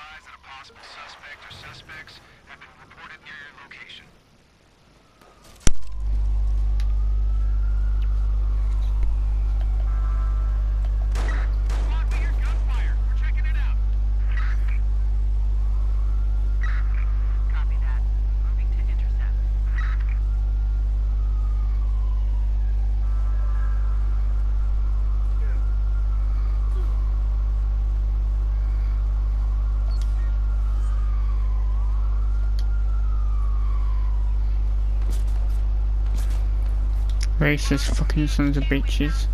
advised that a possible suspect or suspects have been reported near your location. Racist fucking sons of bitches.